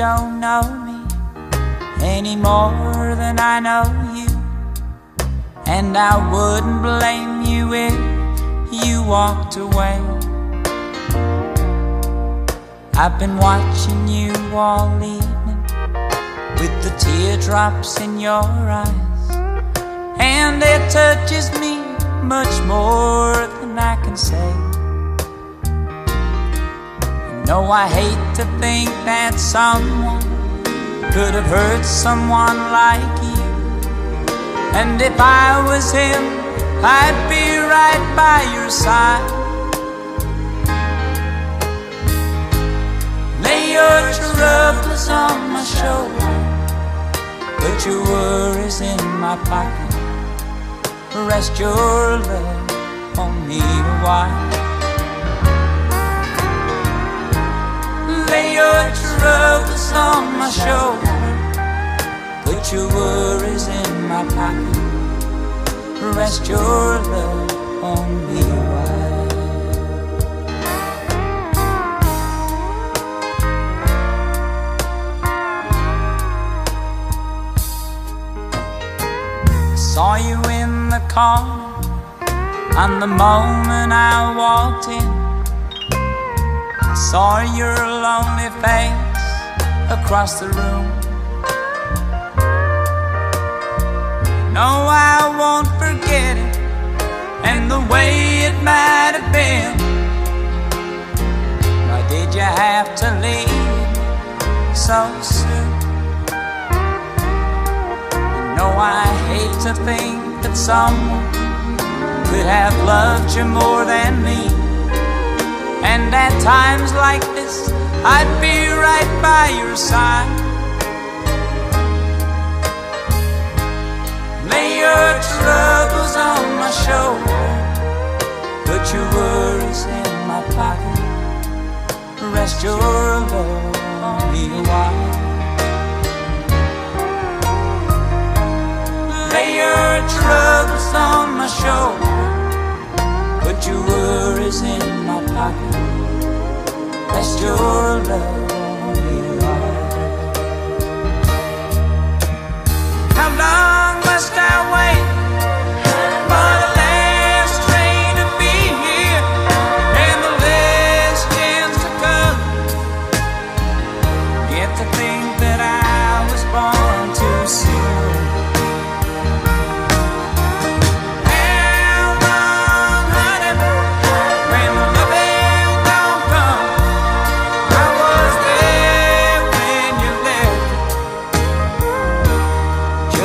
don't know me any more than I know you. And I wouldn't blame you if you walked away. I've been watching you all evening with the teardrops in your eyes, and it touches me much more than I No, I hate to think that someone could have hurt someone like you. And if I was him, I'd be right by your side. Lay your troubles on my shoulder, put your worries in my pocket. Rest your love on me a while. Your troubles on my shoulder. Put your worries in my pocket. Rest your love on me while. Saw you in the car on the moment I walked in. Saw your lonely face across the room. No, I won't forget it, and the way it might have been. Why did you have to leave so soon? You know, I hate to think that someone could have loved you more than me. At times like this, I'd be right by your side. Lay your troubles on my shoulder, put your worries in my pocket. Rest your love a while.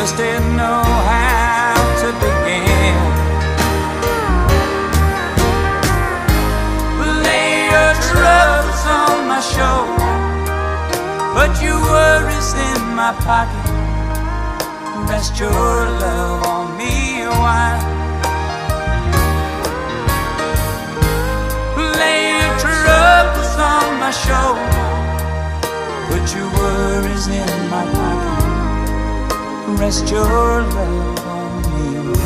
Just didn't know how to begin. Lay your troubles on my shoulder, put your worries in my pocket. Rest your love on me a while. Lay your troubles on my shoulder, put your worries in my pocket. Rest your love on me.